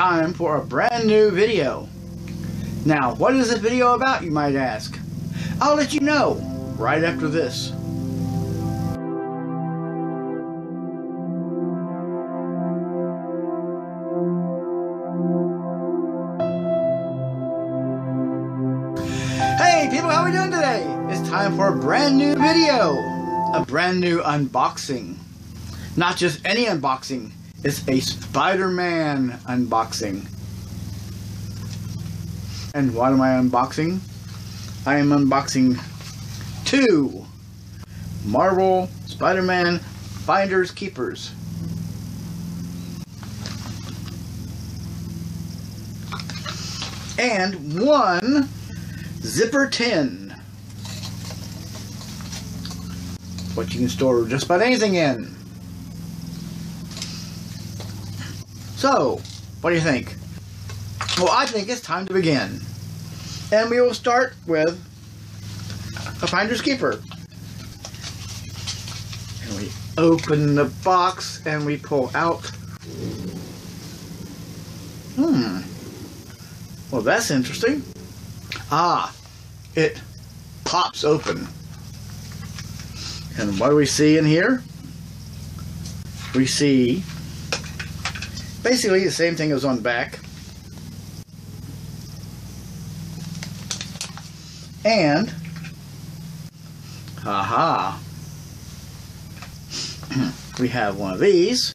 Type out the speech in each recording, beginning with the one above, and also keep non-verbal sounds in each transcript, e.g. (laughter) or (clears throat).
time for a brand new video. Now, what is this video about, you might ask? I'll let you know right after this. Hey people, how are we doing today? It's time for a brand new video. A brand new unboxing. Not just any unboxing, it's a Spider-Man unboxing. And what am I unboxing? I am unboxing two Marvel Spider-Man Finders Keepers. And one zipper tin. What you can store just about anything in. So, what do you think? Well, I think it's time to begin. And we will start with a finder's keeper. And we open the box and we pull out. Hmm. Well, that's interesting. Ah, it pops open. And what do we see in here? We see basically the same thing as on back. And, haha, (clears throat) we have one of these,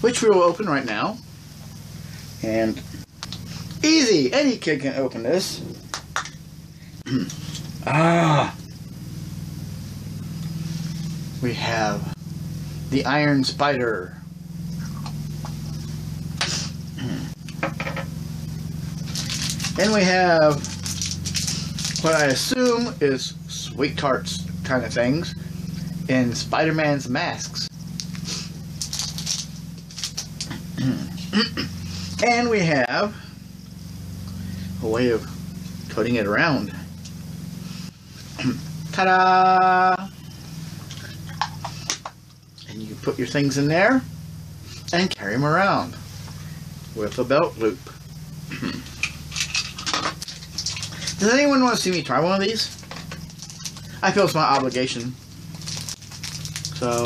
which we will open right now. And easy, any kid can open this. (clears throat) ah, we have the Iron Spider. And we have what I assume is sweet tarts kind of things in Spider-Man's masks. (clears throat) and we have a way of putting it around. (clears throat) Ta-da! And you put your things in there and carry them around with a belt loop. (clears throat) Does anyone want to see me try one of these? I feel it's my obligation. So...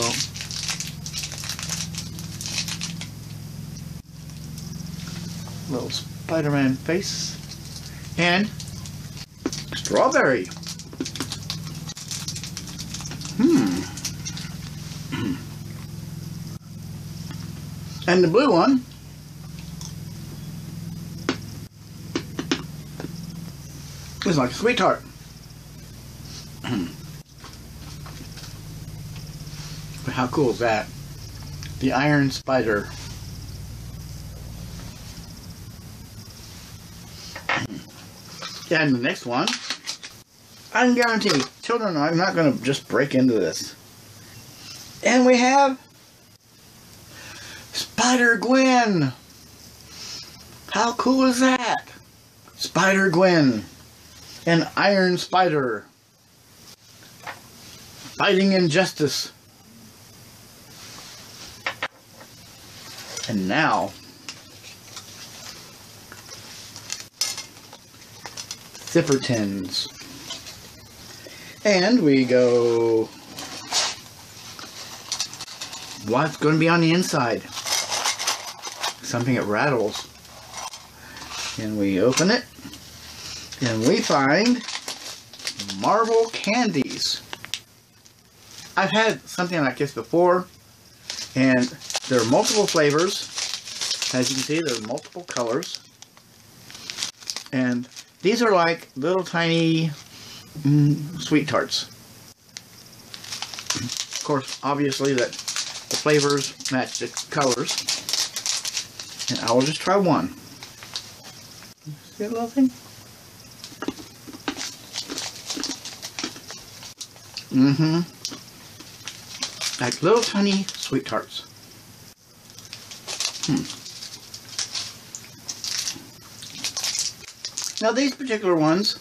Little Spider-Man face. And... Strawberry. Hmm. (clears throat) and the blue one It's like sweetheart. (clears throat) but how cool is that? The Iron Spider. (clears throat) and the next one, I can guarantee children are not going to just break into this. And we have Spider-Gwen. How cool is that? Spider-Gwen an iron spider fighting injustice. And now, zipper tins. And we go, what's going to be on the inside? Something that rattles. And we open it and we find marble candies. I've had something like this before, and there are multiple flavors. As you can see, there are multiple colors. And these are like little tiny mm, sweet tarts. Of course, obviously that the flavors match the colors. And I will just try one. See little thing? Mm-hmm. Like little tiny sweet tarts. Hmm. Now these particular ones,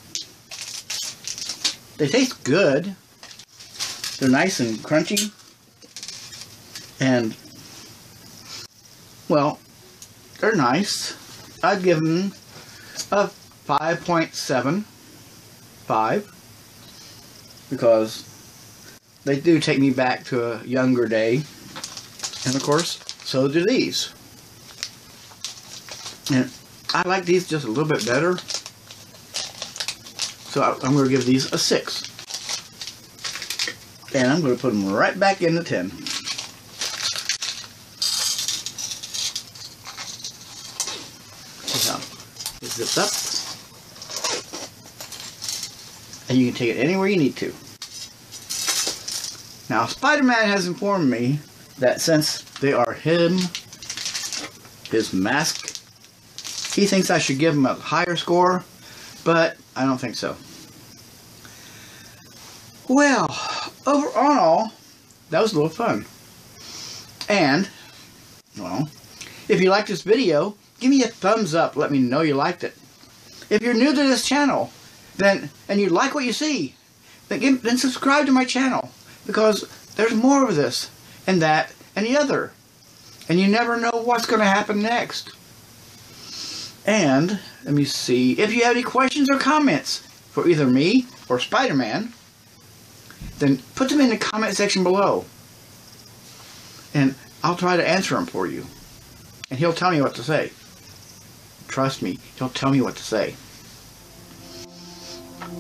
they taste good. They're nice and crunchy. And, well, they're nice. I'd give them a 5.75 because they do take me back to a younger day. And of course, so do these. And I like these just a little bit better. So I'm going to give these a 6. And I'm going to put them right back in the tin. So, it zips up. And you can take it anywhere you need to. Now, Spider-Man has informed me that since they are him, his mask, he thinks I should give him a higher score, but I don't think so. Well, overall, that was a little fun. And, well, if you liked this video, give me a thumbs up. Let me know you liked it. If you're new to this channel, then and you like what you see, then, give, then subscribe to my channel because there's more of this and that and the other. And you never know what's going to happen next. And, let me see, if you have any questions or comments for either me or Spider-Man, then put them in the comment section below. And I'll try to answer them for you. And he'll tell me what to say. Trust me, he'll tell me what to say.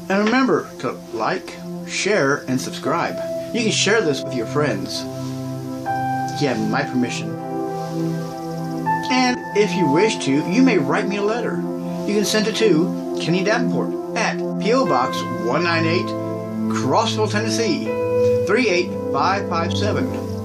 And remember to like, share, and subscribe. You can share this with your friends. You have my permission. And if you wish to, you may write me a letter. You can send it to Kenny Davenport at P.O. Box 198, Crossville, Tennessee 38557.